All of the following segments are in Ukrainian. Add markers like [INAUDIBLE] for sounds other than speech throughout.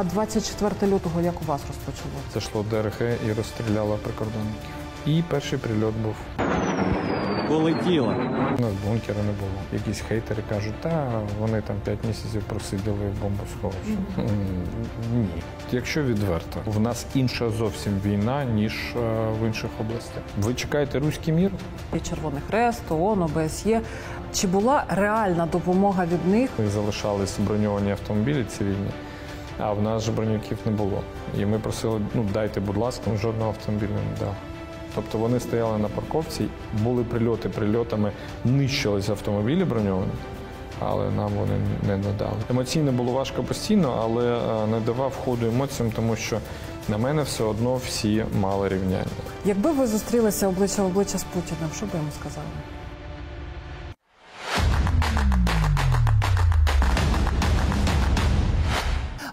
А 24 лютого як у вас розпочалося? Зайшло ДРГ і розстріляло прикордонників. І перший прильот був. Полетіло. У нас бункера не було. Якісь хейтери кажуть, та вони там 5 місяців просиділи в бомбосховищі. М, Ні. Якщо відверто, в нас інша зовсім війна, ніж е, в інших областях. Ви чекаєте руський мір? І Червоний Хрест, ООН, ОБСЄ. Чи була реальна допомога від них? Них залишались броньовані автомобілі цивільні, а в нас же броньовиків не було. І ми просили, ну дайте, будь ласка, жодного автомобіля не дав. Тобто вони стояли на парковці, були прильоти прильотами, нищились автомобілі броньовані, але нам вони не надали. Емоційно було важко постійно, але е, не давав ходу емоціям, тому що на мене все одно всі мали рівняння. Якби ви зустрілися обличчя в обличчя з Путіним, що б йому сказали?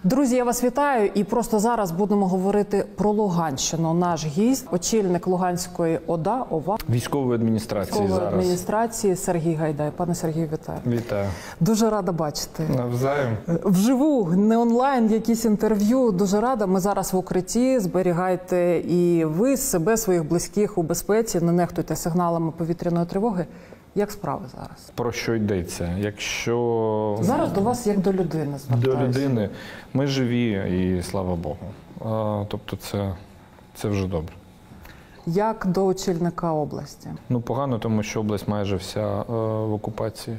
Друзі, я вас вітаю. І просто зараз будемо говорити про Луганщину. Наш гість, очільник Луганської ОДА ОВА Військової адміністрації військової зараз. адміністрації Сергій Гайдай. Пане Сергію, вітаю. Вітаю. Дуже рада бачити. Навзаєм. Вживу, не онлайн, якісь інтерв'ю. Дуже рада. Ми зараз в укритті. Зберігайте і ви себе, своїх близьких у безпеці. Не нехтуйте сигналами повітряної тривоги. Як справи зараз? Про що йдеться? Якщо Зараз до вас як до людини До людини ми живі і слава Богу. А, тобто, це, це вже добре. Як до очільника області. Ну погано, тому що область майже вся е, в окупації.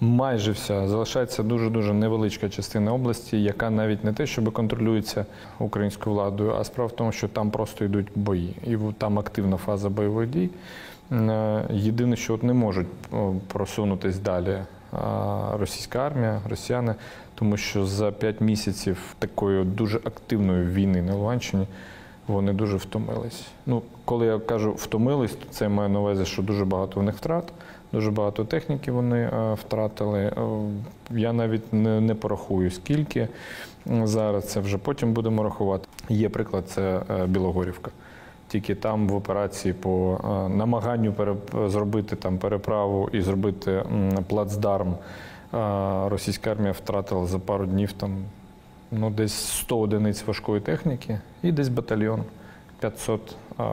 Майже вся залишається дуже дуже невеличка частина області, яка навіть не те, щоб контролюється українською владою, а справа в тому, що там просто йдуть бої, і там активна фаза бойових дій. Е, Єдине, що от не можуть просунутись далі російська армія, росіяни, тому що за 5 місяців такої дуже активної війни на Луганщині вони дуже втомились. Ну, коли я кажу втомились, то це я маю на увазі, що дуже багато в них втрат, дуже багато техніки вони е, втратили. Е, Я навіть не, не порахую, скільки зараз це вже потім будемо рахувати. Є приклад, це е, Білогорівка. Тільки там в операції по е, намаганню зробити там переправу і зробити плацдарм. е, Російська армія втратила за пару днів там ну, десь 100 одиниць важкої техніки і десь батальйон 500 а,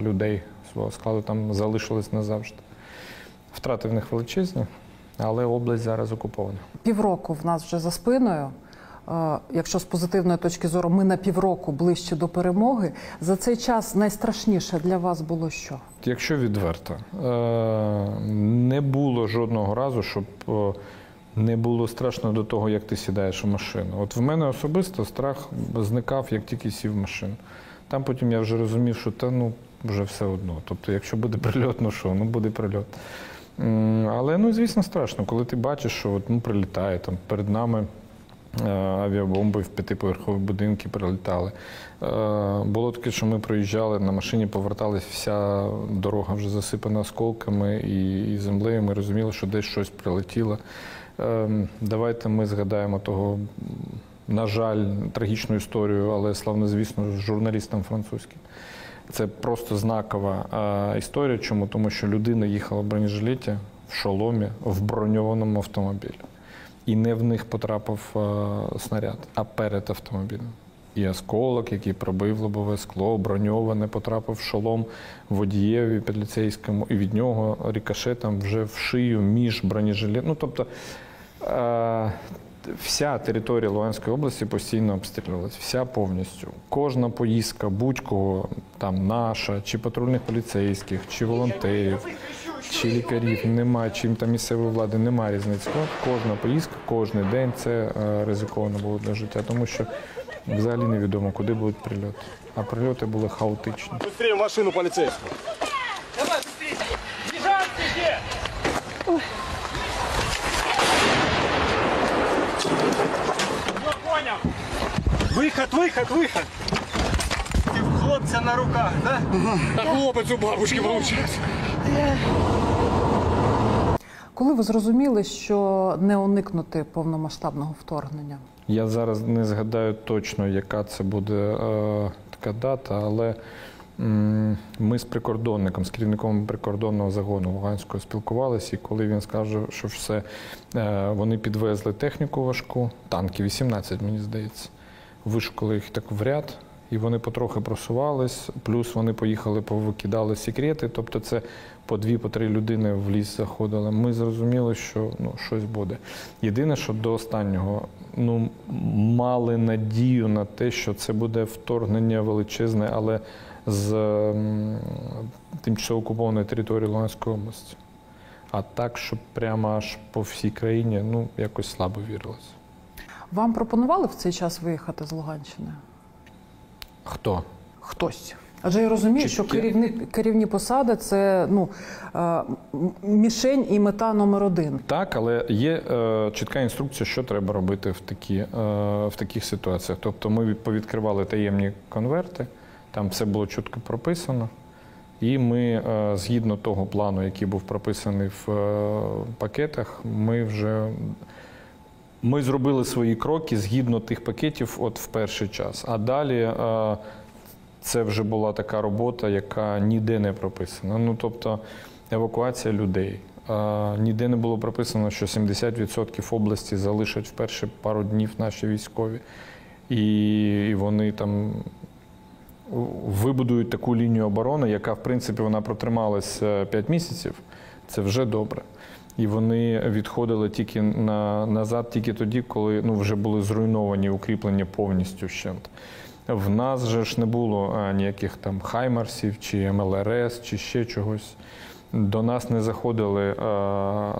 людей свого складу там залишились назавжди. Втрати в них величезні, але область зараз окупована. Півроку в нас вже за спиною. Якщо з позитивної точки зору ми на півроку ближче до перемоги, за цей час найстрашніше для вас було що? Якщо відверто, е, не було жодного разу, щоб е, не було страшно до того, як ти сідаєш у машину. От в мене особисто страх зникав, як тільки сів в машину. Там потім я вже розумів, що та ну вже все одно. Тобто, якщо буде прильот, ну що, ну буде прильот. Але ну звісно страшно, коли ти бачиш, що от, ну, прилітає там перед нами. Е, Авіабомби в п'ятиповерхові будинки прилітали. Е, Було таке, що ми проїжджали на машині, повертались, вся дорога вже засипана осколками і, землею. Ми розуміли, що десь щось прилетіло. Е, Давайте ми згадаємо того, на жаль, трагічну історію, але славнозвісно, з журналістом французьким. Це просто знакова історія. Чому? Тому що людина їхала в бронежилеті, в шоломі, в броньованому автомобілі. І не в них потрапив е, снаряд, а перед автомобілем. І осколок, який пробив лобове скло, броньоване, потрапив шолом водієві підліцейському, і від нього рікошетом вже в шию між бронежилетом. Ну, тобто е, вся територія Луганської області постійно обстрілювалася, вся повністю. Кожна поїздка будь-кого, там наша, чи патрульних поліцейських, чи волонтерів, чи лікарів, немає, чим там місцевої влади, немає різниці. Кожна поїздка, кожен день це е, ризиковано було для життя, тому що взагалі невідомо, куди будуть прильоти. А прильоти були хаотичні. Быстрее в машину полицейскую. Виход, виход, виход. Хлопця на руках, да? А хлопець у бабушки виходить. Коли ви зрозуміли, що не уникнути повномасштабного вторгнення? Я зараз не згадаю точно, яка це буде е, така дата, але м, ми з прикордонником, з керівником прикордонного загону Луганського спілкувалися, і коли він скаже, що все, е, вони підвезли техніку важку, танки 18, мені здається. вишукали їх так в ряд, і вони потрохи просувались, плюс вони поїхали, повикидали секрети, тобто це по дві, по людини в ліс заходили. Ми зрозуміли, що ну, щось буде. Єдине, що до останнього ну, мали надію на те, що це буде вторгнення величезне, але з тимчасово окупованої території Луганської області. А так, щоб прямо аж по всій країні, ну, якось слабо вірилось. Вам пропонували в цей час виїхати з Луганщини? Хто? Хтось. Адже я розумію, що керівні, керівні посади це ну, е, мішень і мета номер один. Так, але є е, чітка інструкція, що треба робити в, такі, е, в таких ситуаціях. Тобто ми повідкривали таємні конверти, там все було чітко прописано. І ми, е, згідно того плану, який був прописаний в е, пакетах, ми вже ми зробили свої кроки згідно тих пакетів от в перший час. А далі е, це вже була така робота, яка ніде не прописана. Ну тобто евакуація людей. Е, Ніде не було прописано, що 70% області залишать в перші пару днів наші військові, і, вони там вибудують таку лінію оборони, яка в принципі вона протрималась 5 місяців. Це вже добре. І вони відходили тільки на, назад, тільки тоді, коли ну, вже були зруйновані укріплення повністю щент. В нас же ж не було ніяких там хаймарсів чи МЛРС, чи ще чогось. До нас не заходили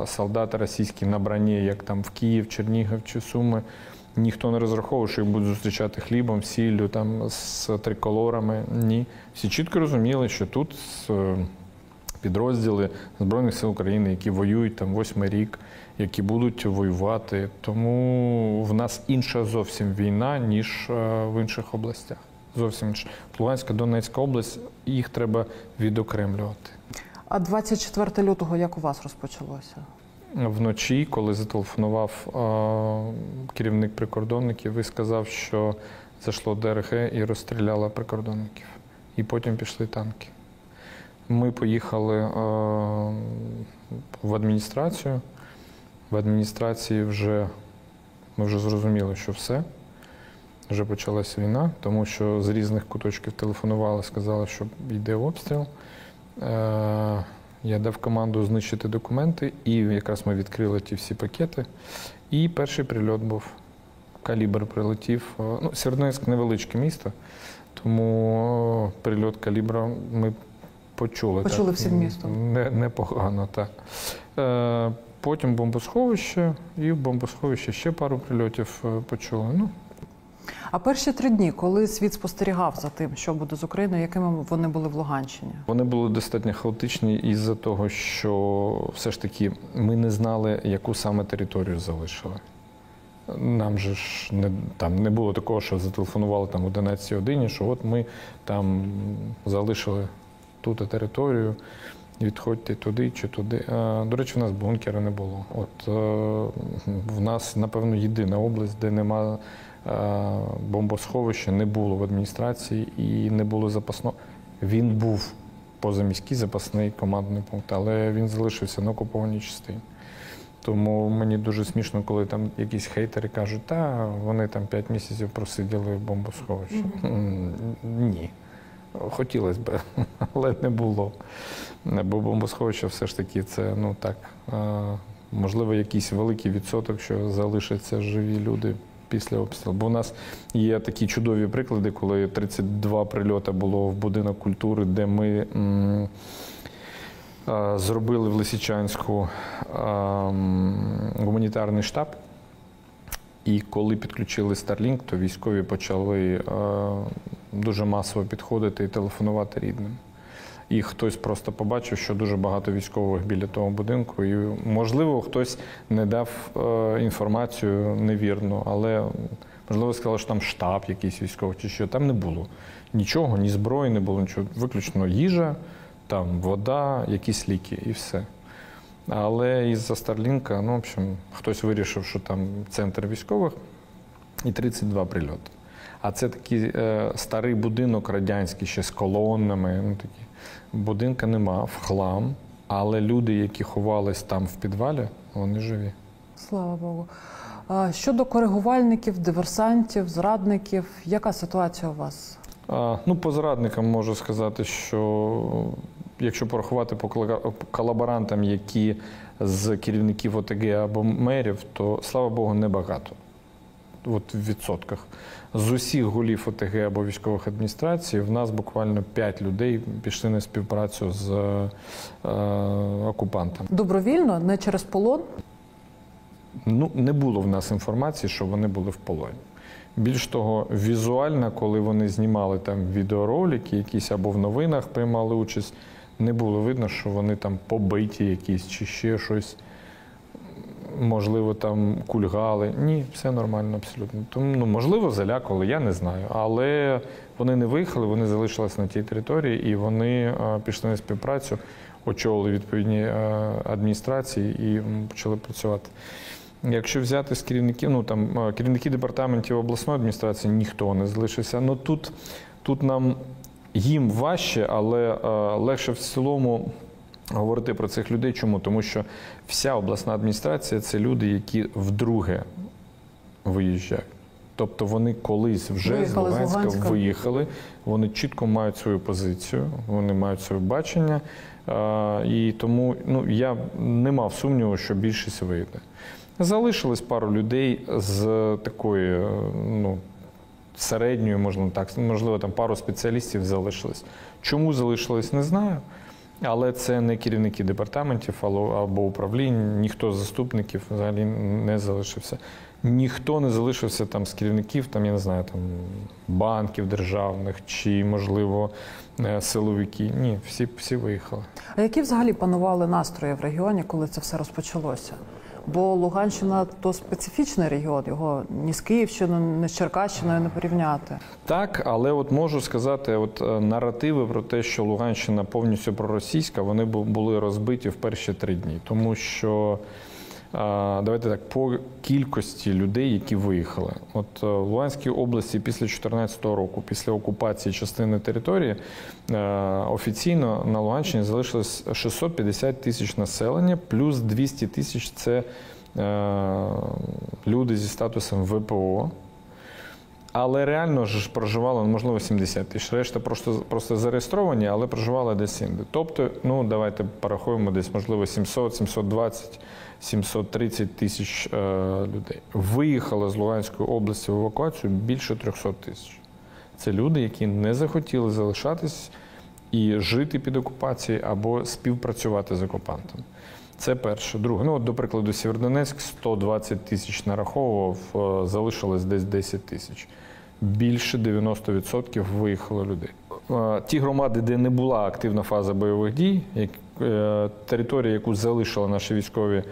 солдати російські на броні, як там в Київ, Чернігів чи Суми. Ніхто не розраховував, що їх будуть зустрічати хлібом, сіллю, там, з триколорами. Ні. Всі чітко розуміли, що тут е, підрозділи Збройних сил України, які воюють там восьмий рік, які будуть воювати. Тому в нас інша зовсім війна, ніж е, в інших областях. Зовсім інша. Луганська, Донецька область, їх треба відокремлювати. А 24 лютого як у вас розпочалося? Вночі, коли зателефонував е, керівник прикордонників і сказав, що зайшло ДРГ і розстріляло прикордонників. І потім пішли танки. Ми поїхали е, в адміністрацію. В адміністрації вже ми вже зрозуміли, що все. Вже почалася війна, тому що з різних куточків телефонували, сказали, що йде обстріл. Е, я дав команду знищити документи, і якраз ми відкрили ті всі пакети. І перший прильот був. Калібр прилетів. Е, Ну, Сєвєродонецьк невеличке місто, тому прильот калібра ми почули. Почули так. всім містом. Не, непогано, так. Е, потім бомбосховище, і в бомбосховище ще пару прильотів е, почули. Ну, А перші три дні, коли світ спостерігав за тим, що буде з Україною, якими вони були в Луганщині? Вони були достатньо хаотичні із-за того, що все ж таки ми не знали, яку саме територію залишили. Нам же ж не, там не було такого, що зателефонували там в 11 годині, що от ми там залишили ту територію, відходьте туди чи туди. Е, До речі, в нас бункера не було. От е, в нас, напевно, єдина область, де нема е, бомбосховища, не було в адміністрації і не було запасного. Він був позаміський запасний командний пункт, але він залишився на окупованій частині. Тому мені дуже смішно, коли там якісь хейтери кажуть, та вони там 5 місяців просиділи в бомбосховищі. М, Ні. Хотілося б, [LAUGHS] але не було. Бо бомбосховище все ж таки це, ну так, е, можливо, якийсь великий відсоток, що залишаться живі люди після обстрілу. Бо у нас є такі чудові приклади, коли 32 прильоти було в будинок культури, де ми. е, Зробили в Лисичанську ем, гуманітарний штаб. І коли підключили Starlink, то військові почали е, дуже масово підходити і телефонувати рідним. І хтось просто побачив, що дуже багато військових біля того будинку, і можливо хтось не дав е, інформацію невірну, але можливо сказали, що там штаб якийсь військовий чи що. Там не було нічого, ні зброї, не було нічого. Виключно їжа, там вода, якісь ліки і все. Але із-за Старлінка, ну, в общем, хтось вирішив, що там центр військових і 32 прильоти. А це такий е, старий будинок радянський, ще з колоннами. Ну, такі. Будинка нема, в хлам, але люди, які ховались там в підвалі, вони живі. Слава Богу. А Щодо коригувальників, диверсантів, зрадників, яка ситуація у вас? А, ну, по зрадникам можу сказати, що якщо порахувати по кола- колаборантам, які з керівників ОТГ або мерів, то слава Богу, небагато. От в відсотках. З усіх голів ОТГ або військових адміністрацій в нас буквально 5 людей пішли на співпрацю з е, окупантами. Добровільно, не через полон? Ну, не було в нас інформації, що вони були в полоні. Більш того, візуально, коли вони знімали там відеоролики, якісь або в новинах приймали участь, не було видно, що вони там побиті якісь чи ще щось. Можливо, там кульгали. Ні, все нормально абсолютно. Тому, ну, можливо, залякали, я не знаю. Але вони не виїхали, вони залишились на тій території і вони е, пішли на співпрацю, очолили відповідні е, адміністрації і почали працювати. Якщо взяти з керівників, ну там е, керівники департаментів обласної адміністрації, ніхто не залишився. Ну тут, тут нам їм важче, але легше в цілому говорити про цих людей. Чому? Тому що вся обласна адміністрація це люди, які вдруге виїжджають. Тобто вони колись вже Виїхали з Луганська, Луганська. виїхали, вони чітко мають свою позицію, вони мають своє бачення. І тому ну, я не мав сумніву, що більшість вийде. Залишилось пару людей з такої, ну, середньої, можна так, можливо, там пару спеціалістів залишилось. Чому залишилось, не знаю. Але це не керівники департаментів або управлінь, ніхто з заступників взагалі не залишився. Ніхто не залишився там з керівників, там, я не знаю, там банків державних чи, можливо, е, силовики. Ні, всі, всі виїхали. А які взагалі панували настрої в регіоні, коли це все розпочалося? Бо Луганщина то специфічний регіон, його ні з Київщиною, ні з Черкащиною не порівняти. Так, але от можу сказати, от е, наративи про те, що Луганщина повністю проросійська, вони були розбиті в перші три дні, тому що. Давайте так, по кількості людей, які виїхали. От е, в Луганській області після 2014 року, після окупації частини території, е, офіційно на Луганщині залишилось 650 тисяч населення, плюс 200 тисяч це е, люди зі статусом ВПО. Але реально ж проживало, ну, можливо, 70 тисяч. Решта просто, просто зареєстровані, але проживали десь інде. Тобто, ну давайте порахуємо десь, можливо, 700, 720, 730 тисяч е, людей. Виїхало з Луганської області в евакуацію більше 300 тисяч. Це люди, які не захотіли залишатись і жити під окупацією або співпрацювати з окупантами. Це перше. Друге, ну от, до прикладу, Сєвєродонецьк 120 тисяч нараховував, е, залишилось десь 10 тисяч. Більше 90% виїхало людей. Е, Ті громади, де не була активна фаза бойових дій, територія, яку залишили наші військові,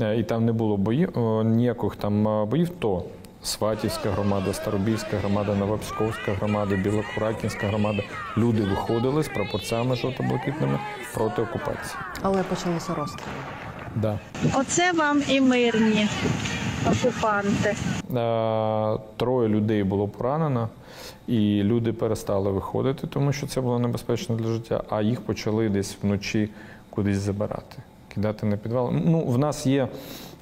е, і там не було боїв, е, ніяких там е, боїв, то Сватівська громада, Старобільська громада, Новопсковська громада, Білокуракінська громада. Люди виходили з прапорцями жовто-блакитними проти окупації. Але почалися розстріли. Да. Оце вам і мирні окупанти. Е, Троє людей було поранено, і люди перестали виходити, тому що це було небезпечно для життя, а їх почали десь вночі кудись забирати, кидати на підвал. Ну, в нас є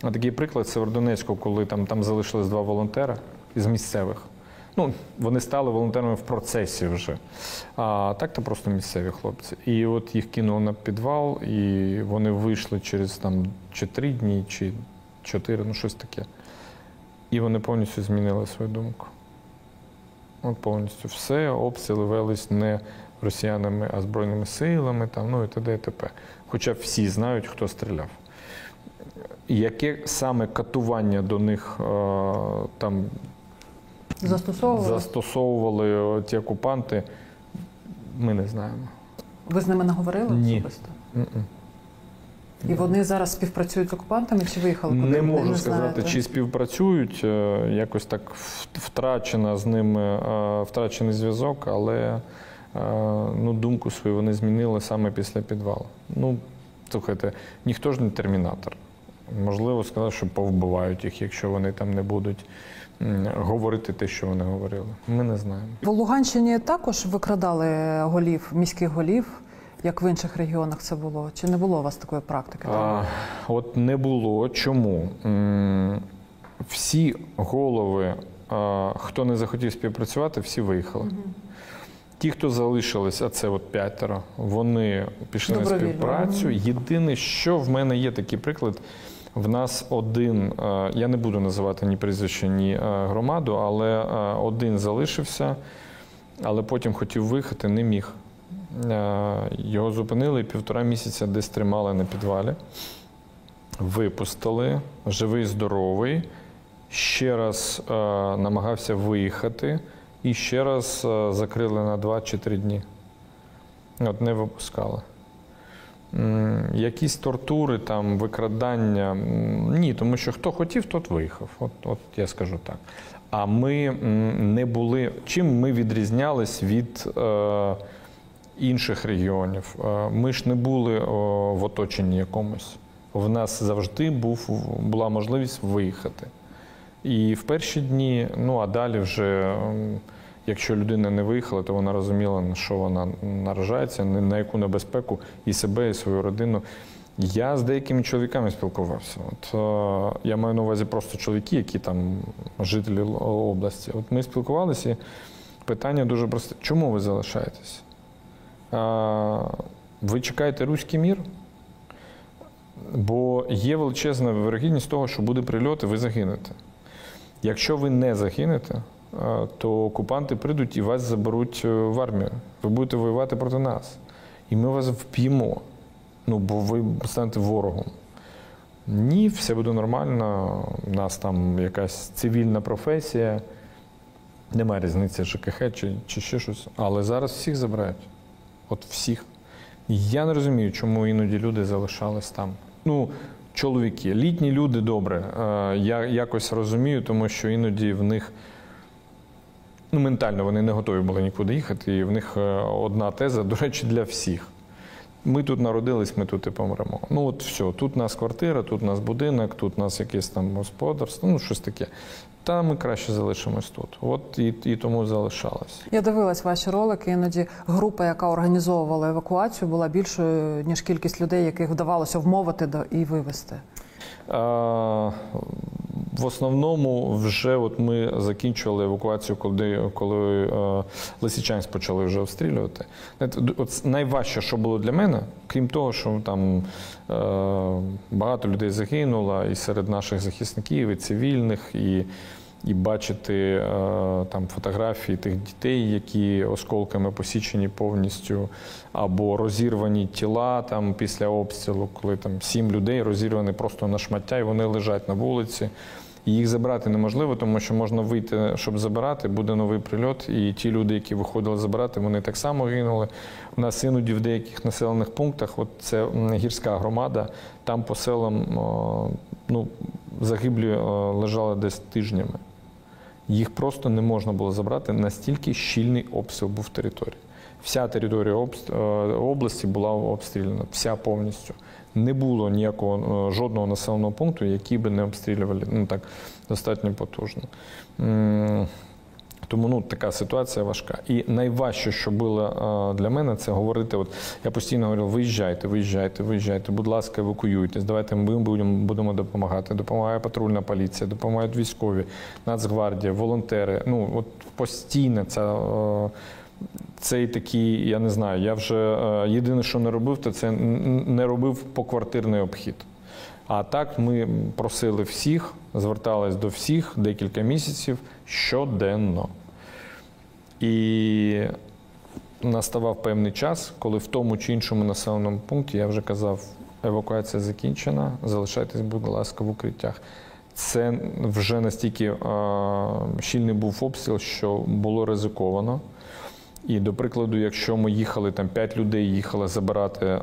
такий приклад Северодонецьку, коли там, там залишились два волонтера із місцевих. Ну, вони стали волонтерами в процесі вже. А так то просто місцеві хлопці. І от їх кинули на підвал, і вони вийшли через там чи три дні, чи чотири, ну щось таке. І вони повністю змінили свою думку. От повністю все, обстріли велись не росіянами, а збройними силами, там, ну і т.д. і т.п. Хоча всі знають, хто стріляв. Яке саме катування до них е, там Застосовували? застосовували ті окупанти, ми не знаємо. Ви з ними не говорили Ні. особисто? М-м. І вони зараз співпрацюють з окупантами чи виїхали куди? Не можу не сказати, знаєте? чи співпрацюють. е, Якось так втрачена з ними е, втрачений зв'язок, але е, ну, думку свою вони змінили саме після підвалу. Ну, слухайте, ніхто ж не термінатор. Можливо, сказати, що повбивають їх, якщо вони там не будуть говорити те, що вони говорили. Ми не знаємо. В Луганщині також викрадали голів, міських голів, як в інших регіонах це було? Чи не було у вас такої практики? А, от не було. Чому? Всі голови, хто не захотів співпрацювати, всі виїхали. Ті, хто залишились, а це от п'ятеро, вони пішли на співпрацю. Єдине, що в мене є такий приклад. В нас один, я не буду називати ні прізвище, ні громаду, але один залишився, але потім хотів виїхати, не міг. Е, Його зупинили і півтора місяця десь тримали на підвалі. Випустили, живий, здоровий. Ще раз е, намагався виїхати, і ще раз е, закрили на 2 чи 3 дні. От не випускали. М, Якісь тортури, там, викрадання. м, Ні, тому що хто хотів, тот виїхав. От, от я скажу так. А ми м, не були. Чим ми відрізнялись від е, інших регіонів? Е, ми ж не були в оточенні якомусь. В нас завжди був, була можливість виїхати. І в перші дні, ну а далі вже, якщо людина не виїхала, то вона розуміла, на що вона наражається, на яку небезпеку і себе, і свою родину. Я з деякими чоловіками спілкувався. От, е, я маю на увазі просто чоловіки, які там жителі області. От ми спілкувалися, і питання дуже просте: чому ви залишаєтесь? Ви чекаєте руський мір? Бо є величезна вирогідність того, що буде прильот, і ви загинете. Якщо ви не загинете, то окупанти прийдуть і вас заберуть е, в армію. Ви будете воювати проти нас. І ми вас вп'ємо. Ну, бо ви станете ворогом. Ні, все буде нормально. У нас там якась цивільна професія. Немає різниці ЖКХ чи, чи ще щось. Але зараз всіх забирають. От всіх. Я не розумію, чому іноді люди залишались там. Ну, чоловіки, літні люди добре. Е, Я якось розумію, тому що іноді в них ну, ментально вони не готові були нікуди їхати, і в них е, одна теза, до речі, для всіх. Ми тут народились, ми тут і помремо. Ну от все, тут у нас квартира, тут у нас будинок, тут у нас якесь там господарство, ну щось таке. Та ми краще залишимось тут. От і, і тому залишалось. Я дивилась ваші ролики. Іноді група, яка організовувала евакуацію, була більшою ніж кількість людей, яких вдавалося вмовити до- і вивезти. А, В основному вже от ми закінчували евакуацію, коли, коли е, Лисичанськ почали вже обстрілювати. От найважче, що було для мене, крім того, що там е, багато людей загинуло, і серед наших захисників, і цивільних, і, і бачити е, там фотографії тих дітей, які осколками посічені повністю, або розірвані тіла там після обстрілу, коли там сім людей розірвані просто на шмаття, і вони лежать на вулиці. І їх забрати неможливо, тому що можна вийти, щоб забирати, буде новий прильот. І ті люди, які виходили забирати, вони так само гинули. У нас іноді в деяких населених пунктах, от це гірська громада, там по селам ну, загиблі лежали десь тижнями. Їх просто не можна було забрати, настільки щільний обстріл був території. Вся територія е, області була обстріляна, вся повністю. Не було ніякого е, жодного населеного пункту, який би не обстрілювали ну так достатньо потужно. Тому ну, така ситуація важка. І найважче, що було е, для мене, це говорити. От я постійно говорив: виїжджайте, виїжджайте, виїжджайте, будь ласка, евакуюйтесь. Давайте ми будемо, будемо допомагати. Допомагає патрульна поліція, допомагають військові, Нацгвардія, волонтери. Ну от постійно ця. Цей такий, я не знаю, я вже е, єдине, що не робив, то це не робив поквартирний обхід. А так ми просили всіх, звертались до всіх декілька місяців щоденно. І наставав певний час, коли в тому чи іншому населеному пункті я вже казав, евакуація закінчена, залишайтесь, будь ласка, в укриттях. Це вже настільки е, щільний був обстріл, що було ризиковано. І до прикладу, якщо ми їхали там п'ять людей, їхали забирати е,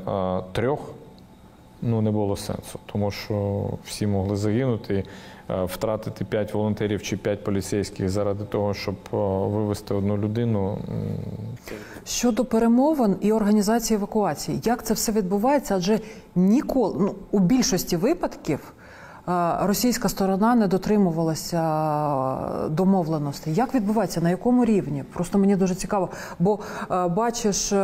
трьох, ну не було сенсу, тому що всі могли загинути, втратити п'ять волонтерів чи п'ять поліцейських заради того, щоб вивезти одну людину. Щодо перемовин і організації евакуації, як це все відбувається? Адже ніколи ну, у більшості випадків російська сторона не дотримувалася е, домовленостей. Як відбувається? На якому рівні? Просто мені дуже цікаво. Бо е, бачиш е,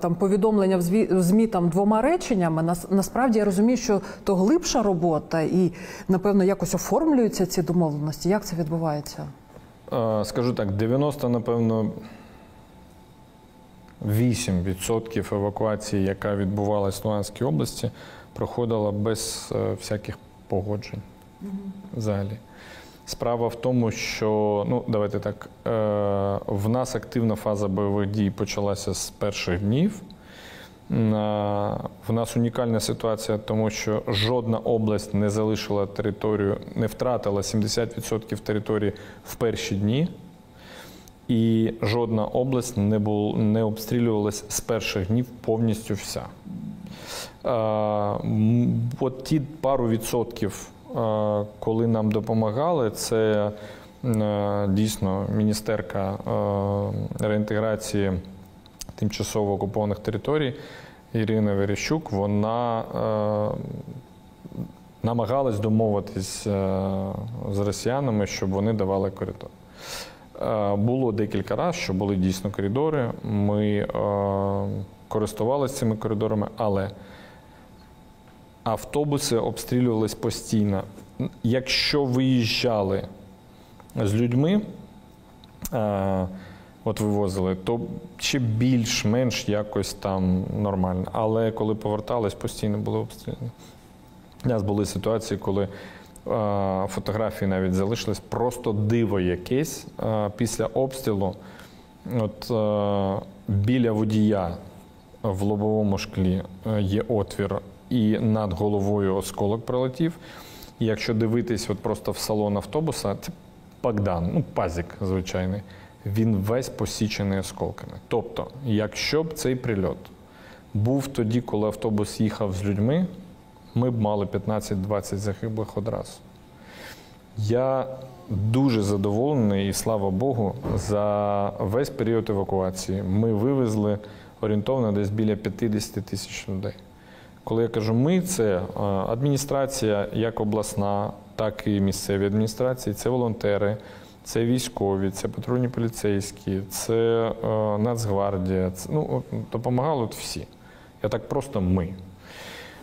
там повідомлення в ЗМІ, там двома реченнями. Нас, насправді я розумію, що то глибша робота, і напевно якось оформлюються ці домовленості. Як це відбувається? Е, Скажу так, 90, напевно, 8% евакуації, яка відбувалась в Луганській області, проходила без е, всяких погоджень взагалі. Справа в тому, що ну давайте так, е, в нас активна фаза бойових дій почалася з перших днів. В нас унікальна ситуація, тому що жодна область не залишила територію, не втратила 70% території в перші дні, і жодна область не, бул, не обстрілювалась з перших днів повністю вся. От ті пару відсотків, коли нам допомагали, це е, дійсно міністерка е, реінтеграції тимчасово окупованих територій Ірина Верещук, вона е, намагалась домовитись з росіянами, щоб вони давали коридор. Було декілька разів, що були дійсно коридори. Ми користувалися цими коридорами, але автобуси обстрілювались постійно. Якщо виїжджали з людьми, е, от вивозили, то ще більш-менш якось там нормально. Але коли повертались, постійно були обстріляні. У нас були ситуації, коли е, фотографії навіть залишились просто диво якесь е, після обстрілу. От біля водія в лобовому шклі є отвір, і над головою осколок прилетів. І якщо дивитись от просто в салон автобуса, це Богдан, ну пазік звичайний, він весь посічений осколками. Тобто, якщо б цей прильот був тоді, коли автобус їхав з людьми, ми б мали 15-20 загиблих одразу. Я дуже задоволений і слава Богу, за весь період евакуації ми вивезли орієнтовно десь біля 50 тисяч людей. Коли я кажу ми, це е, адміністрація як обласна, так і місцеві адміністрації, це волонтери, це військові, це патрульні поліцейські, це е, Нацгвардія. Це, ну, допомагали от всі. Я так просто ми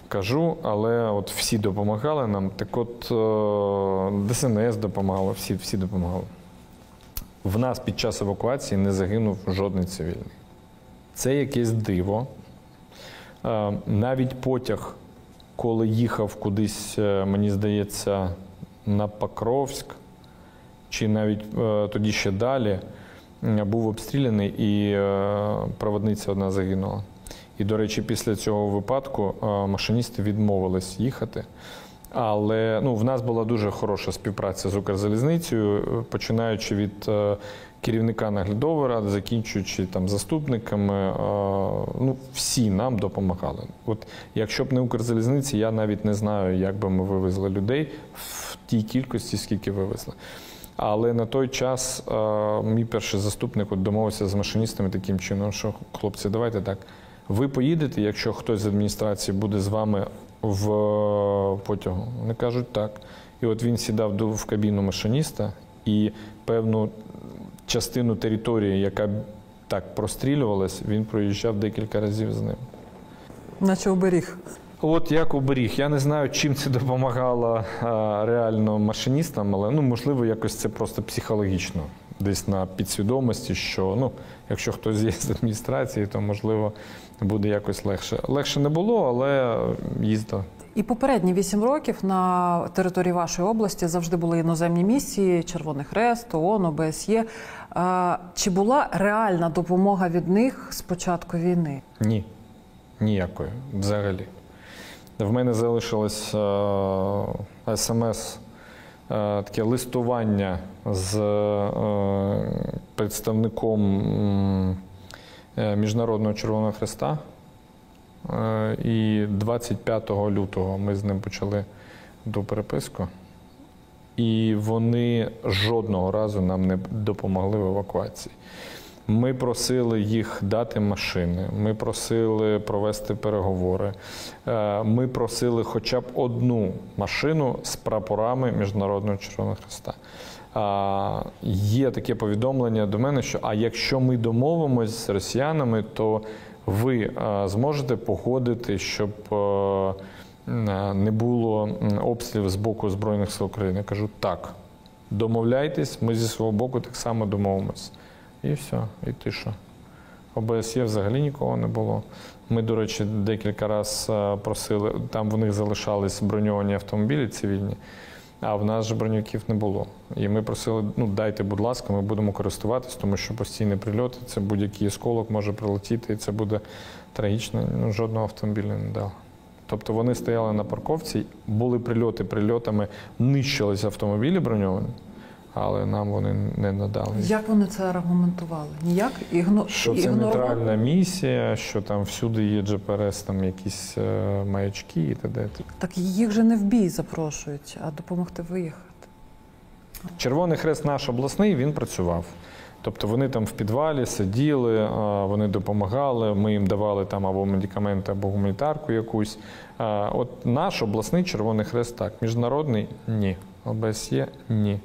кажу, але от всі допомагали нам. Так от е, ДСНС допомагало, всі, всі допомагали. В нас під час евакуації не загинув жодний цивільний. Це якесь диво. Е, Навіть потяг, коли їхав кудись, е, мені здається, на Покровськ, чи навіть е, тоді ще далі, був обстріляний і проводниця одна загинула. І, до речі, після цього випадку машиністи відмовились їхати. Але ну, в нас була дуже хороша співпраця з Укрзалізницею, починаючи від е, керівника наглядової ради, закінчуючи там заступниками. е, Ну, всі нам допомагали. От якщо б не Укрзалізниці, я навіть не знаю, як би ми вивезли людей в тій кількості, скільки вивезли. Але на той час е, мій перший заступник от домовився з машиністами таким чином, що хлопці, давайте так. Ви поїдете, якщо хтось з адміністрації буде з вами в е, потягу. Вони кажуть так. І от він сідав в кабіну машиніста і певну частину території, яка так прострілювалась, він проїжджав декілька разів з ним. Наче оберіг. От як оберіг. Я не знаю, чим це допомагало а, реально машиністам, але ну, можливо, якось це просто психологічно, десь на підсвідомості, що ну, якщо хтось є з адміністрації, то можливо буде якось легше. Легше не було, але їздив. І попередні вісім років на території вашої області завжди були іноземні місії, Червоний Хрест, ООН, ОБСЄ. Чи була реальна допомога від них з початку війни? Ні, ніякої взагалі. В мене залишилось е, смс, е, таке листування з е, представником Міжнародного Червоного Хреста. Е, і 25 лютого ми з ним почали ту переписку. І вони жодного разу нам не допомогли в евакуації. Ми просили їх дати машини, ми просили провести переговори. Е, Ми просили хоча б одну машину з прапорами Міжнародного Червоного Христа. Є таке повідомлення до мене, що а якщо ми домовимось з росіянами, то ви е, зможете погодити, щоб е, не було обстрілів з боку Збройних сил України. Я кажу, так, домовляйтесь, ми зі свого боку так само домовимось. І все, і тиша. ОБСЄ взагалі нікого не було. Ми, до речі, декілька разів просили, там в них залишались броньовані автомобілі цивільні, а в нас же бронюків не було. І ми просили, ну дайте, будь ласка, ми будемо користуватись, тому що постійні прильоти, це будь-який осколок може прилетіти, і це буде трагічно. Ну, жодного автомобіля не дали. Тобто вони стояли на парковці, були прильоти прильотами, нищились автомобілі броньовані, але нам вони не надали. Як вони це аргументували? Ніяк Ігно... Що це нейтральна місія, що там всюди є GPS, там якісь е, маячки і т.д. Так їх же не в бій запрошують, а допомогти виїхати. Червоний хрест наш обласний він працював. Тобто вони там в підвалі сиділи, вони допомагали, ми їм давали там або медикаменти, або гуманітарку якусь. От наш обласний Червоний Хрест так, міжнародний ні. ОБСЄ ні.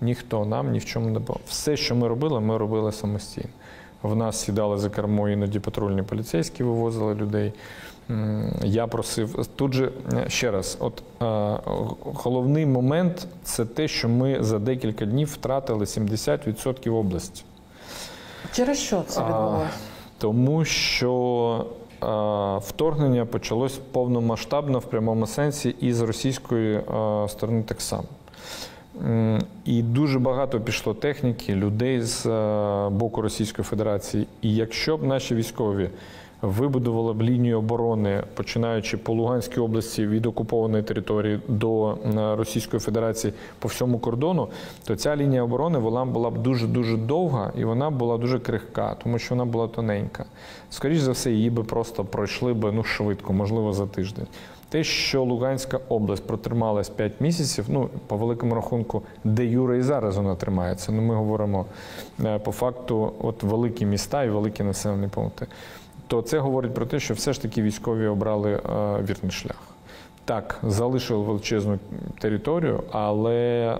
Ніхто нам ні в чому не допомагав. Все, що ми робили, ми робили самостійно. В нас сідали за кермо іноді патрульні поліцейські, вивозили людей. Я просив тут же е, ще раз, от е, головний момент це те, що ми за декілька днів втратили 70% області. Через що це А, відбулося? Тому що е, вторгнення почалось повномасштабно в прямому сенсі і з російської е, сторони так само. І дуже багато пішло техніки, людей з е, боку Російської Федерації. І якщо б наші військові вибудували б лінію оборони, починаючи по Луганській області від окупованої території до Російської Федерації по всьому кордону, то ця лінія оборони вона була б дуже дуже довга і вона була дуже крихка, тому що вона була тоненька. Скоріше за все, її би просто пройшли би ну швидко, можливо, за тиждень. Те, що Луганська область протрималась 5 місяців, ну по великому рахунку, де Юра і зараз вона тримається. Ну ми говоримо е, по факту, от великі міста і великі населені пункти. То це говорить про те, що все ж таки військові обрали е, вірний шлях. Так, залишили величезну територію, але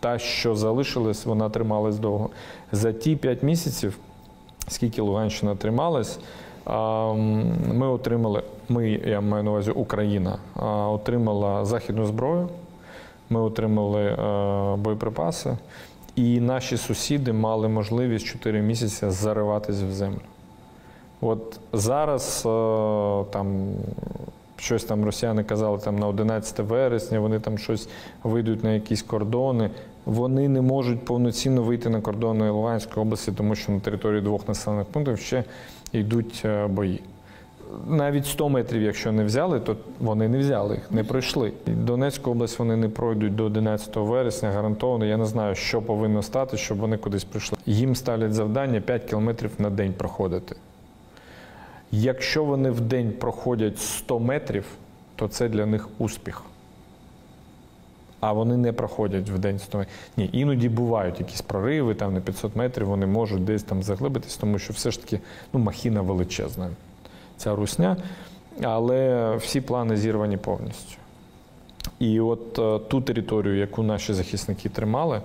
та, що залишилась, вона трималась довго. За ті 5 місяців, скільки Луганщина трималась, ми отримали, ми, я маю на увазі Україна, отримала західну зброю, ми отримали е, боєприпаси, і наші сусіди мали можливість 4 місяці зариватись в землю. От зараз е, там щось там росіяни казали там на 11 вересня, вони там щось вийдуть на якісь кордони. Вони не можуть повноцінно вийти на кордони Луганської області, тому що на території двох населених пунктів ще йдуть е, бої. Навіть 100 метрів, якщо не взяли, то вони не взяли їх, не пройшли. Донецьку область вони не пройдуть до 11 вересня, гарантовано. Я не знаю, що повинно стати, щоб вони кудись прийшли. Їм ставлять завдання 5 кілометрів на день проходити. Якщо вони в день проходять 100 метрів, то це для них успіх. А вони не проходять в день 100 метрів. Ні, іноді бувають якісь прориви, там на 500 метрів вони можуть десь там заглибитись, тому що все ж таки ну, махіна величезна, ця русня. Але всі плани зірвані повністю. І от е, ту територію, яку наші захисники тримали,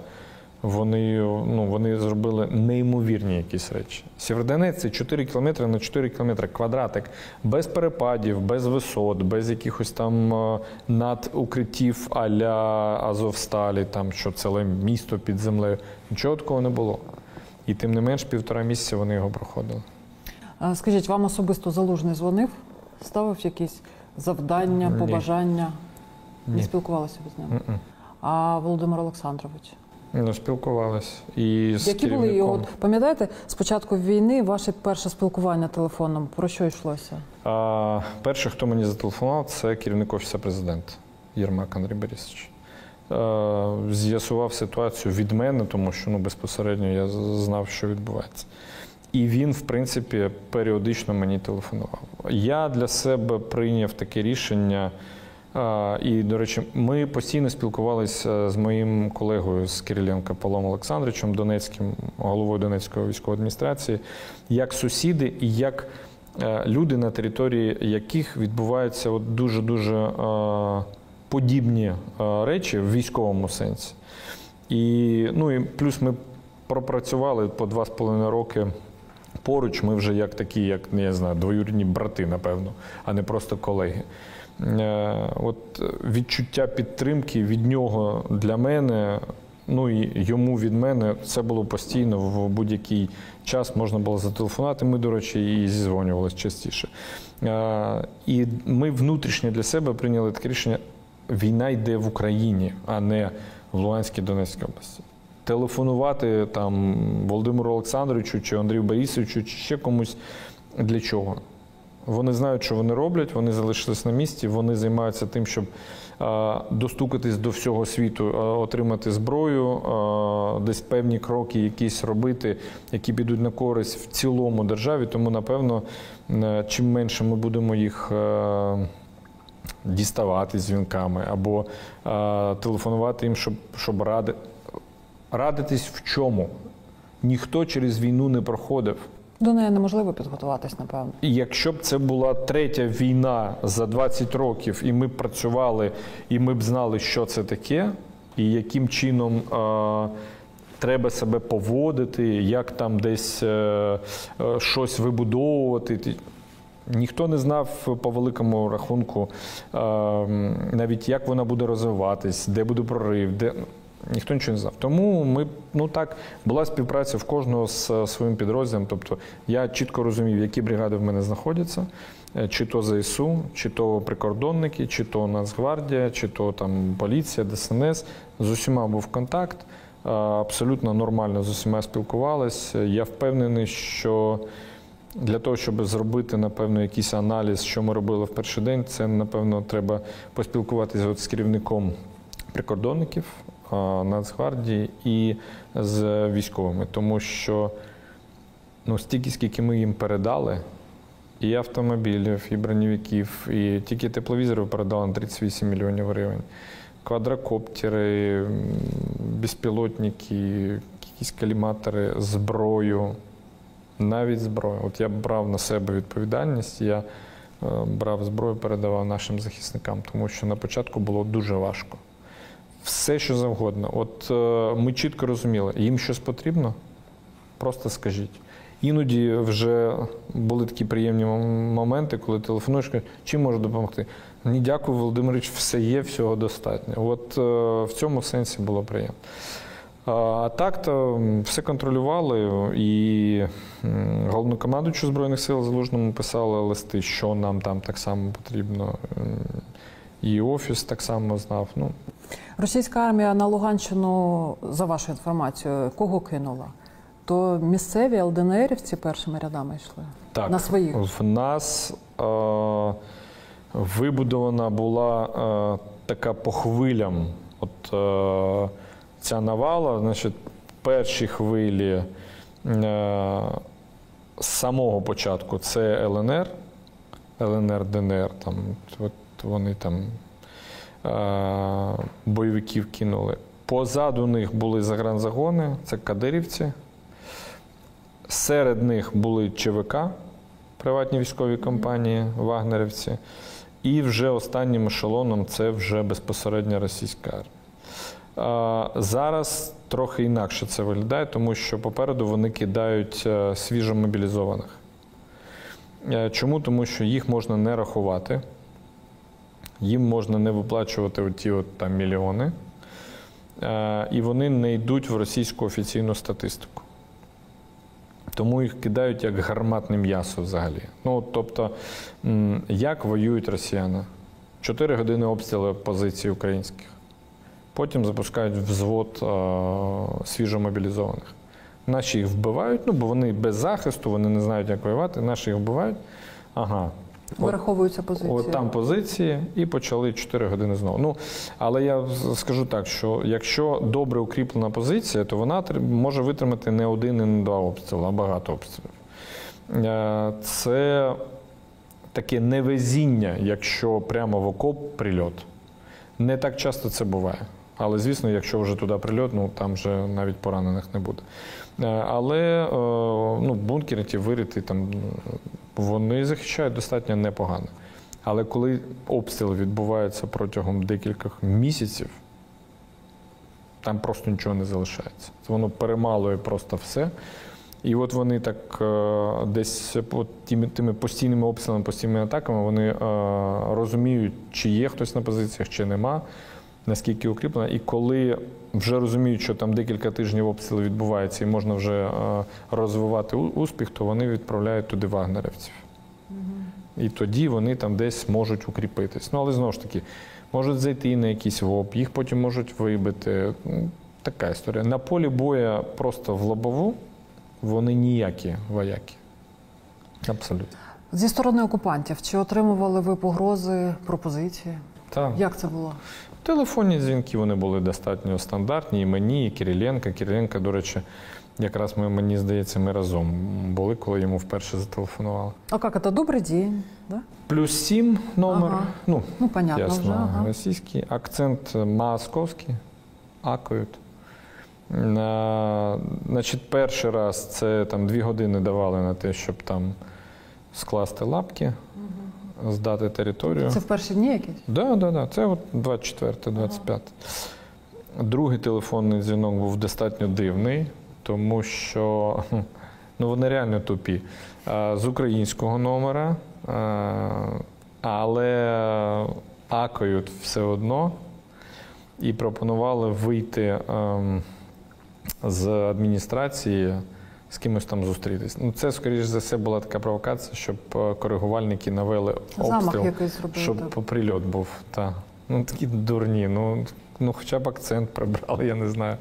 вони, ну, вони зробили неймовірні якісь речі. Сєвєродонець – це 4 кілометри на 4 кілометри, квадратик, без перепадів, без висот, без якихось там е, надукриттів а-ля Азовсталі, там, що ціле місто під землею. Нічого такого не було. І тим не менш, півтора місяця вони його проходили. Скажіть, вам особисто залужний дзвонив, ставив якісь завдання, Ні. побажання? Не спілкувалися ви з ним? А Володимир Олександрович? Ну, спілкувалися. І з Які були його? Пам'ятаєте, з початку війни ваше перше спілкування телефоном? Про що йшлося? А, перший, хто мені зателефонував, це керівник офісу президента Єрмак Андрій Борисович. З'ясував ситуацію від мене, тому що ну, безпосередньо я знав, що відбувається. І він, в принципі, періодично мені телефонував. Я для себе прийняв таке рішення, І, до речі, ми постійно спілкувалися з моїм колегою з Кириленко Павлом Олександровичем Донецьким, головою Донецької військової адміністрації, як сусіди і як е, люди, на території яких відбуваються от дуже-дуже е, подібні е, речі в військовому сенсі. І, ну, і плюс ми пропрацювали по два з половиною роки поруч. Ми вже як такі, як не знаю, двоюрідні брати, напевно, а не просто колеги. Е, От відчуття підтримки від нього для мене, ну і йому від мене, це було постійно в будь-який час можна було зателефонувати. Ми, до речі, і зізвонювалися частіше. Е, І ми внутрішньо для себе прийняли таке рішення: війна йде в Україні, а не в Луганській Донецькій області. Телефонувати там Володимиру Олександровичу чи Андрію Борисовичу, чи ще комусь для чого? Вони знають, що вони роблять, вони залишились на місці, вони займаються тим, щоб достукатись до всього світу, отримати зброю, десь певні кроки якісь робити, які підуть на користь в цілому державі. Тому, напевно, е, чим менше ми будемо їх. е, Діставати дзвінками або е, телефонувати їм, щоб, щоб ради, радитись в чому. Ніхто через війну не проходив. До неї неможливо підготуватись, напевно. Якщо б це була третя війна за 20 років, і ми б працювали, і ми б знали, що це таке, і яким чином е, треба себе поводити, як там десь е, е, щось вибудовувати. Ніхто не знав по великому рахунку е, навіть як вона буде розвиватись, де буде прорив, де ніхто нічого не знав. Тому ми ну так була співпраця в кожного з е, своїм підрозділом. Тобто я чітко розумів, які бригади в мене знаходяться, е, чи то ЗСУ, чи то прикордонники, чи то Нацгвардія, чи то там поліція, ДСНС. З усіма був контакт. е, Абсолютно нормально з усіма спілкувалися. Я впевнений, що для того, щоб зробити, напевно, якийсь аналіз, що ми робили в перший день, це, напевно, треба поспілкуватися от з керівником прикордонників Нацгвардії і з військовими, тому що ну, стільки, скільки ми їм передали, і автомобілів, і броневиків, і тільки тепловізорів передали на 38 мільйонів гривень. Квадрокоптери, безпілотники, якісь каліматори, зброю навіть зброю. От я брав на себе відповідальність, я е, брав зброю, передавав нашим захисникам, тому що на початку було дуже важко. Все, що завгодно. От е, ми чітко розуміли, їм щось потрібно, просто скажіть. Іноді вже були такі приємні моменти, коли телефонуєш, кажеш, чим можу допомогти. Ні, дякую, Володимирович, все є, всього достатньо. От е, в цьому сенсі було приємно. А так то все контролювали, і головнокомандуючу Збройних сил Залужному писали листи, що нам там так само потрібно. І офіс так само знав. Ну, Російська армія на Луганщину, за вашою інформацією, кого кинула? То місцеві ЛДНРівці першими рядами йшли так, на своїх. в нас е, вибудована була е, така по хвилям. От е, ця навала, значить, перші хвилі е, з самого початку це ЛНР, ЛНР, ДНР, там, от вони там е, бойовиків кинули. Позаду них були загранзагони, це кадирівці. Серед них були ЧВК, приватні військові компанії, вагнерівці. І вже останнім ешелоном це вже безпосередньо російська армія. Зараз трохи інакше це виглядає, тому що попереду вони кидають е, свіжо мобілізованих. Е, Чому? Тому що їх можна не рахувати, їм можна не виплачувати оті от там мільйони, е, і вони не йдуть в російську офіційну статистику. Тому їх кидають як гарматне м'ясо взагалі. Ну, тобто, як воюють росіяни? Чотири години обстріли позицій українських. Потім запускають взвод е, свіжомобілізованих. Наші їх вбивають, ну бо вони без захисту, вони не знають, як воювати. Наші їх вбивають. Ага. От, Вираховуються позиції. от там позиції і почали 4 години знову. Ну, але я скажу так, що якщо добре укріплена позиція, то вона може витримати не один і не два обстріли, а багато обстрілів. Е, Це таке невезіння, якщо прямо в окоп прильот. Не так часто це буває. Але звісно, якщо вже туди прильот, ну там вже навіть поранених не буде. Е, Але е, ну, бункери, ті вирити, там, вони захищають достатньо непогано. Але коли обстріл відбувається протягом декількох місяців, там просто нічого не залишається. Воно перемалує просто все. І от вони так е, десь от тими, тими постійними обстрілами, постійними атаками вони е, розуміють, чи є хтось на позиціях, чи нема, наскільки укріплено. І коли вже розуміють, що там декілька тижнів обстрілу відбувається і можна вже е, розвивати успіх, то вони відправляють туди вагнерівців. І тоді вони там десь можуть укріпитись. Ну, але знову ж таки, можуть зайти на якийсь ВОП, їх потім можуть вибити. Така історія. На полі боя просто в лобову вони ніякі вояки. Абсолютно. Зі сторони окупантів, чи отримували ви погрози, пропозиції? Так. Як це було? Телефонні дзвінки вони були достатньо стандартні. І мені, і Кириленка. Кириленка, до речі, якраз ми, мені здається, ми разом були, коли йому вперше зателефонували. А як це? Добрий день. Да? Плюс сім номер. Ага. Ну, Ну, понятно Ясно, вже. Ага. російський. Акцент московський. Акають. На, значить, перший раз це там дві години давали на те, щоб там скласти лапки, здати територію. Це в перші дні якісь? Да, да, да. Це от 24, 25. Другий телефонний дзвінок був достатньо дивний, тому що [LAUGHS] ну, вони реально тупі. З українського номера, але акають все одно і пропонували вийти ем, з адміністрації. З кимось там зустрітись. Ну, це, скоріш за все, була така провокація, щоб е, коригувальники навели обстріл зробили. щоб так. прильот був. Та. Ну такі дурні. Ну, ну хоча б акцент прибрали, я не знаю.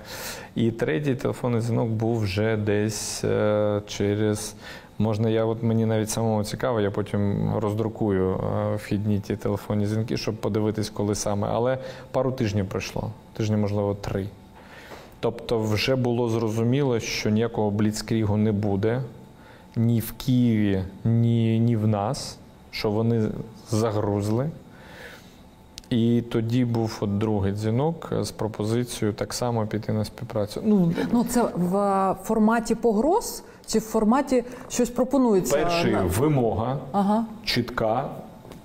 І третій телефонний дзвінок був вже десь е, через. Можна, я от мені навіть самому цікаво, я потім роздрукую е, вхідні ті телефонні дзвінки, щоб подивитись, коли саме. Але пару тижнів пройшло, тижні, можливо, три. Тобто, вже було зрозуміло, що ніякого бліцкрігу не буде ні в Києві, ні, ні в нас, що вони загрузли. І тоді був от другий дзвінок з пропозицією так само піти на співпрацю. Ну, Ну, це в е, форматі погроз чи в форматі щось пропонується? перший вимога Ага. чітка.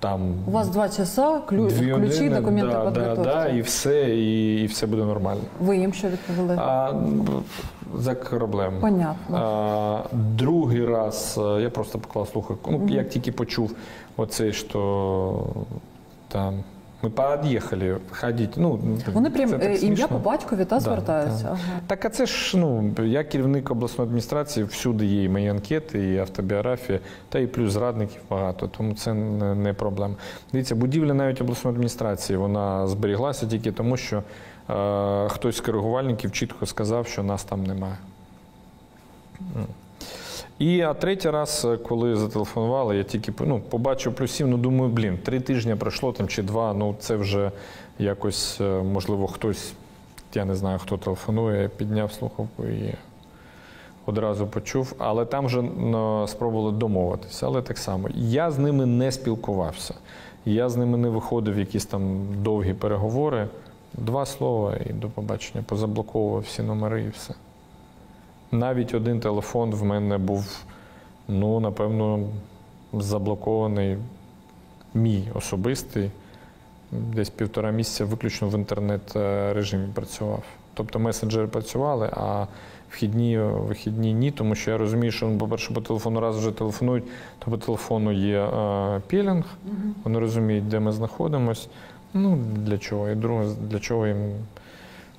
Там У вас два часа, клю... дві ключі, години, документи да, да, да, і все, і, і все буде нормально. Ви їм що відповіли? А, за кораблем. Понятно. А, другий раз е, я просто поклав слухавку. Ну, як тільки почув оцей, що там ми поїхали, ходіть. Ну, Вони прям ім'я по батькові та Да, звертаються. да. Ага. Так, а це ж ну я керівник обласної адміністрації, всюди є і мої анкети, і автобіографія, та і плюс зрадників багато, тому це не, не проблема. Дивіться, будівля навіть обласної адміністрації вона зберіглася тільки тому, що е, хтось з коригувальників чітко сказав, що нас там немає. І а третій раз, е, коли зателефонували, я тільки ну, побачив плюсів, ну думаю, блін, три тижні пройшло там чи два, ну це вже якось, е, можливо, хтось, я не знаю, хто телефонує, підняв слухавку і одразу почув. Але там вже ну, спробували домовитися. Але так само. Я з ними не спілкувався. Я з ними не виходив якісь там довгі переговори. Два слова і до побачення, позаблоковував всі номери і все. Навіть один телефон в мене був, ну, напевно, заблокований мій особистий. Десь півтора місяця виключно в інтернет-режимі працював. Тобто месенджери працювали, а вхідні, вихідні ні, тому що я розумію, що, ну, по-перше, по телефону раз вже телефонують, то по телефону є е, пілінг, вони розуміють, де ми знаходимось. Ну, для чого? І друге, для чого їм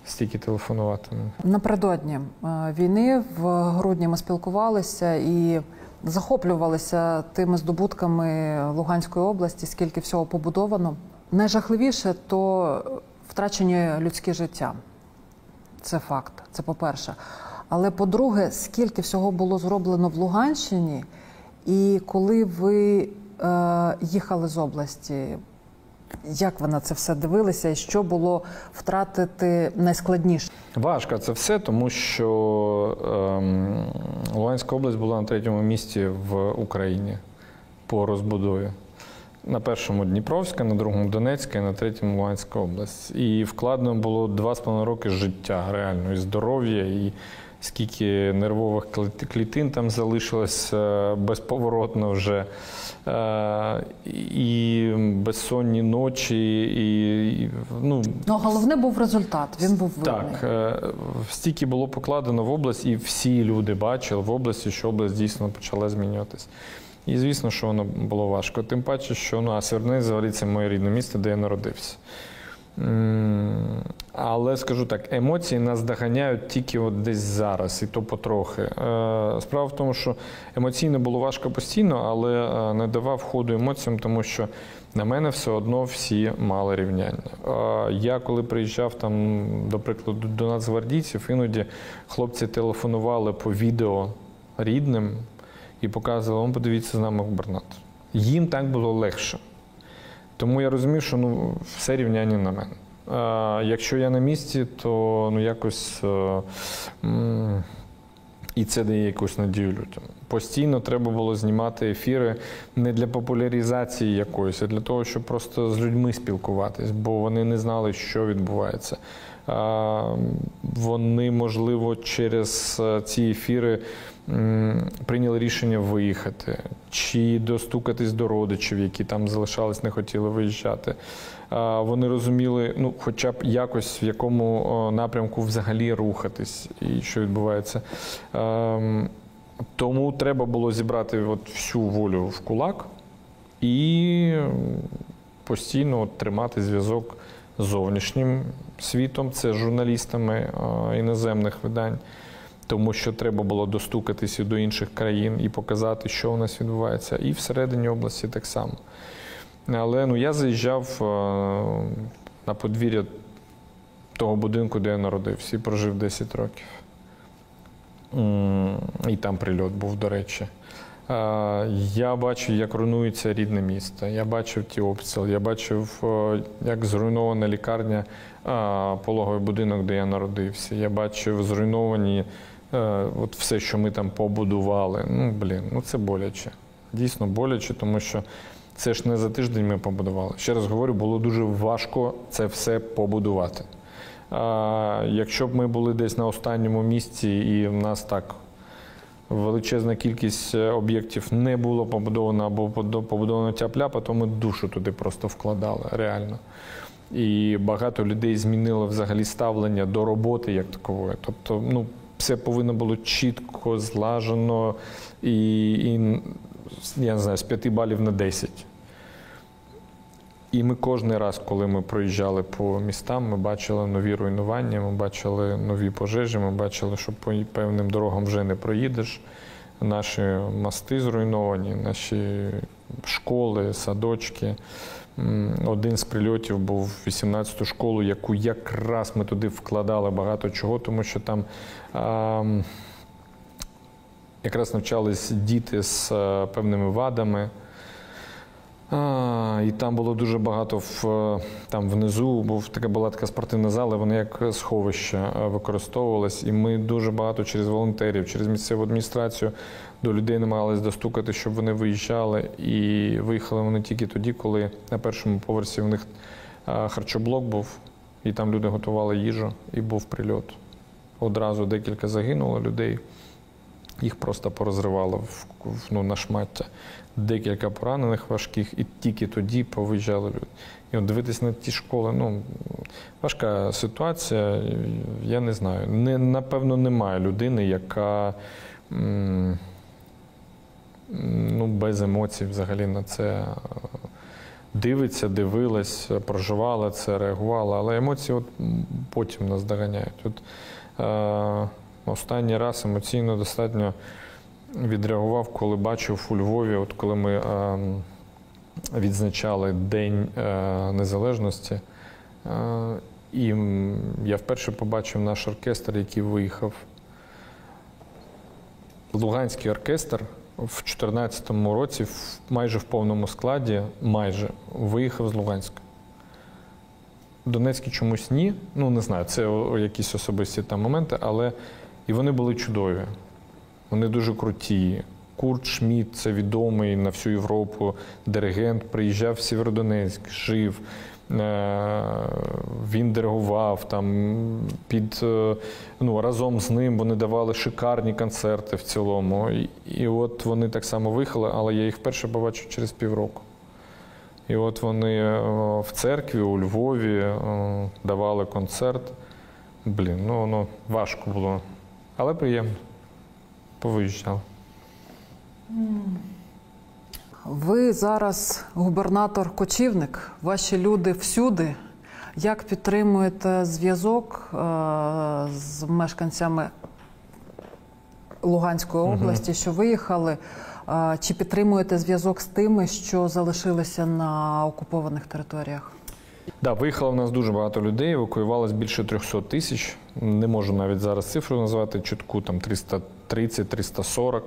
стільки телефонувати? Ну, Напередодні е, війни в грудні ми спілкувалися і захоплювалися тими здобутками Луганської області, скільки всього побудовано. Найжахливіше то втрачені людські життя. Це факт, це по-перше. Але по-друге, скільки всього було зроблено в Луганщині, і коли ви е, їхали з області, як ви на це все дивилися, і що було втратити найскладніше? Важко це все, тому що ем, Луганська область була на третьому місці в Україні по розбудові. На першому Дніпровська, на другому Донецька і на третьому Луганська область. І вкладено було два з половиною роки життя реально, і здоров'я, і скільки нервових клітин там залишилось е, безповоротно вже. Е, І безсонні ночі, і, ну, Ну головне був результат. Він був видний. так, е, стільки було покладено в область, і всі люди бачили в області, що область дійсно почала змінюватись. І звісно, що воно було важко. Тим паче, що ну, а взагалі це моє рідне місто, де я народився. Але скажу так, емоції нас доганяють тільки от десь зараз, і то потрохи. Е, Справа в тому, що емоційно було важко постійно, але е, не давав ходу емоціям, тому що на мене все одно всі мали рівняння. Е, Я коли приїжджав там, до прикладу, до нацгвардійців, іноді хлопці телефонували по відео рідним і показували, «Он, подивіться з нами губернатор. Їм так було легше. Тому я розумів, що ну, все рівняння на мене. Якщо я на місці, то ну, якось е, і це дає якусь надію людям. Постійно треба було знімати ефіри не для популяризації якоїсь, а для того, щоб просто з людьми спілкуватись, бо вони не знали, що відбувається. Вони, можливо, через е, ці ефіри прийняли рішення виїхати чи достукатись до родичів, які там залишались, не хотіли виїжджати. Вони розуміли, ну, хоча б якось в якому напрямку взагалі рухатись і що відбувається. Ем, Тому треба було зібрати от всю волю в кулак і постійно тримати зв'язок з зовнішнім світом, це журналістами іноземних видань, тому що треба було достукатися до інших країн і показати, що у нас відбувається, і всередині області так само. Але ну, я заїжджав е, на подвір'я того будинку, де я народився, і прожив 10 років. І там прильот був, до речі. Е, Я бачив, як руйнується рідне місто. Я бачив ті обстріли. Я бачив, е, як зруйнована лікарня, пологовий будинок, де я народився. Я бачив зруйновані от все, що ми там побудували. Ну, блін, ну це боляче. Дійсно боляче, тому що це ж не за тиждень ми побудували. Ще раз говорю, було дуже важко це все побудувати. А, якщо б ми були десь на останньому місці і в нас так величезна кількість е, об'єктів не було побудовано або побудовано тяп-ляпа, то ми душу туди просто вкладали, реально. І багато людей змінило взагалі ставлення до роботи як такової. Тобто, ну, все повинно було чітко, злажено і, і я не знаю, з 5 балів на 10. І ми кожен раз, коли ми проїжджали по містам, ми бачили нові руйнування, ми бачили нові пожежі, ми бачили, що по певним дорогам вже не проїдеш. Наші мости зруйновані, наші школи, садочки. Один з прильотів був 18-ту школу, яку якраз ми туди вкладали багато чого, тому що там а, якраз навчались діти з е, певними вадами. А, і там було дуже багато в е, там внизу. Був така була така спортивна зала, вони як сховище е, використовувалась. І ми дуже багато через волонтерів, через місцеву адміністрацію до людей намагалися достукати, щоб вони виїжджали. І виїхали вони тільки тоді, коли на першому поверсі у них харчоблок був, і там люди готували їжу, і був прильот. Одразу декілька загинуло людей. Їх просто порозривало в, ну, на шмаття. Декілька поранених важких, і тільки тоді повиїжджали люди. І от дивитись на ті школи, ну важка ситуація. Я не знаю. Не, напевно, немає людини, яка ну, без емоцій взагалі на це дивиться, дивилась, проживала це, реагувала. Але емоції от потім нас доганяють. От, е, Останній раз емоційно достатньо відреагував, коли бачив у Львові, от коли ми е, відзначали День е, Незалежності. Е, і я вперше побачив наш оркестр, який виїхав. Луганський оркестр в 2014 році майже в повному складі, майже виїхав з Луганська. Донецький чомусь ні. Ну, не знаю, це якісь особисті там моменти, але і вони були чудові. Вони дуже круті. Курт Шмідт, це відомий на всю Європу диригент, приїжджав в Сєвєродонецьк, жив. Е, Він диригував там під е, ну разом з ним вони давали шикарні концерти в цілому. І, от вони так само виїхали, але я їх вперше побачив через півроку. І от вони е, в церкві у Львові давали концерт. Блін, ну воно важко було, але приємно. Повиїжджали. Ви зараз губернатор-кочівник, ваші люди всюди. Як підтримуєте зв'язок е, з мешканцями Луганської області, що виїхали? Е, Чи підтримуєте зв'язок з тими, що залишилися на окупованих територіях? Да, виїхало в нас дуже багато людей, евакуювалось більше 300 тисяч. Не можу навіть зараз цифру назвати чутку, там 330-340,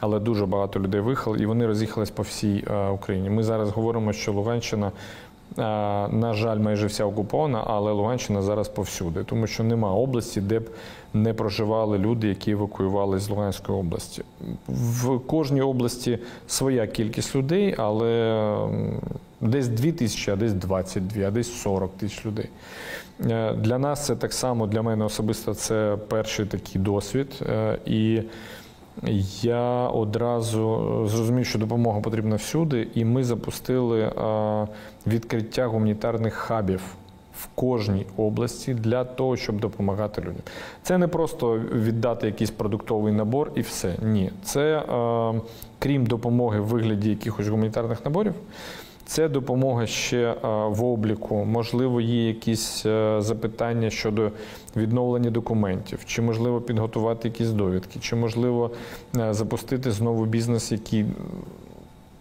але дуже багато людей виїхало, і вони роз'їхались по всій е, Україні. Ми зараз говоримо, що Луганщина, на жаль, майже вся окупована, але Луганщина зараз повсюди, тому що нема області, де б не проживали люди, які евакуювались з Луганської області. В кожній області своя кількість людей, але десь 2 тисячі, а десь 22, а десь 40 тисяч людей. Е, Для нас це так само, для мене особисто це перший такий досвід. Е, І я одразу зрозумів, що допомога потрібна всюди, і ми запустили е, відкриття гуманітарних хабів. В кожній області для того, щоб допомагати людям. Це не просто віддати якийсь продуктовий набор і все. Ні, це е, крім допомоги в вигляді якихось гуманітарних наборів, це допомога ще е, в обліку. Можливо, є якісь е, запитання щодо відновлення документів, чи можливо підготувати якісь довідки, чи можливо е, запустити знову бізнес, який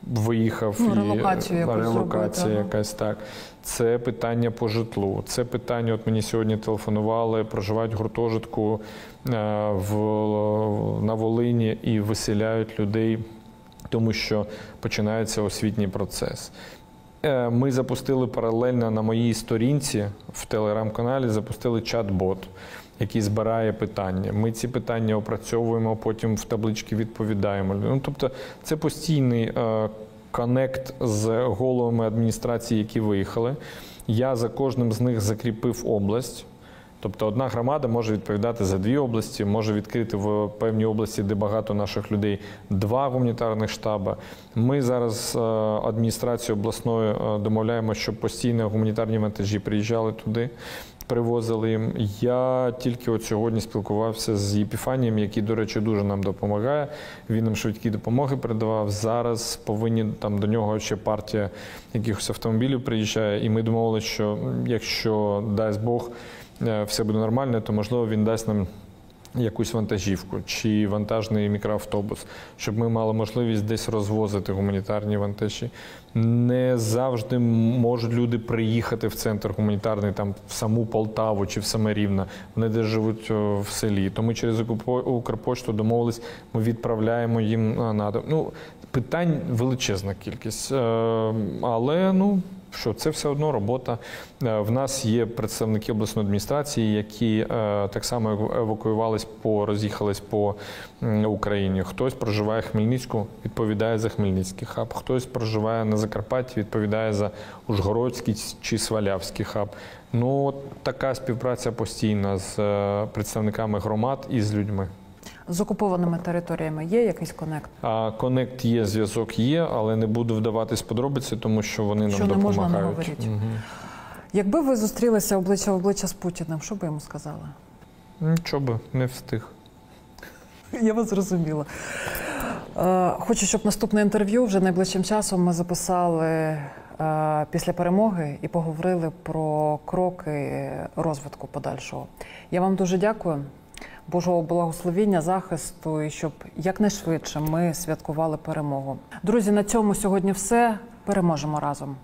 виїхав Ну, і релокацію якусь релокація зробити, якась так. Це питання по житлу. Це питання. От мені сьогодні телефонували, проживають в гуртожитку в, на Волині і виселяють людей, тому що починається освітній процес. Е, Ми запустили паралельно на моїй сторінці в телеграм-каналі, запустили чат-бот, який збирає питання. Ми ці питання опрацьовуємо, потім в таблички відповідаємо. Ну, тобто це постійний е, конект з головами адміністрації, які виїхали. Я за кожним з них закріпив область. Тобто одна громада може відповідати за дві області, може відкрити в певній області, де багато наших людей, два гуманітарних штаби. Ми зараз е, адміністрацію обласною е, домовляємо, щоб постійно гуманітарні вантажі приїжджали туди, привозили їм. Я тільки от сьогодні спілкувався з Єпіфанієм, який, до речі, дуже нам допомагає. Він нам швидкі допомоги передавав. Зараз повинні там до нього ще партія якихось автомобілів приїжджає, і ми домовилися, що якщо дасть Бог все буде нормально, то можливо він дасть нам якусь вантажівку чи вантажний мікроавтобус, щоб ми мали можливість десь розвозити гуманітарні вантажі. Не завжди можуть люди приїхати в центр гуманітарний, там в саму Полтаву чи в саме Рівне. Вони десь живуть в селі. То ми через Укрпо- Укрпошту домовились, ми відправляємо їм е, на. Ну, питань величезна кількість. Е, Але ну. Що це все одно робота. Е, В нас є представники обласної адміністрації, які е, так само ева- евакуювались по роз'їхались по Україні. Хтось проживає в Хмельницьку, відповідає за Хмельницький хаб. Хтось проживає на Закарпатті, відповідає за Ужгородський чи Свалявський хаб. Ну така співпраця постійна з е, представниками громад і з людьми. З окупованими територіями є якийсь конект? А конект є, зв'язок є, але не буду вдаватись подробиці, тому що вони Що нам не можна, не допомагають. говоріть. Мгм. Якби ви зустрілися обличчя в обличчя з Путіним, що би йому сказали? Нічого би не встиг. [LAUGHS] Я вас зрозуміла. Е, Хочу, щоб наступне інтерв'ю вже найближчим часом ми записали е, після перемоги і поговорили про кроки розвитку подальшого. Я вам дуже дякую. Божого благословіння, захисту і щоб якнайшвидше ми святкували перемогу. Друзі, на цьому сьогодні все переможемо разом.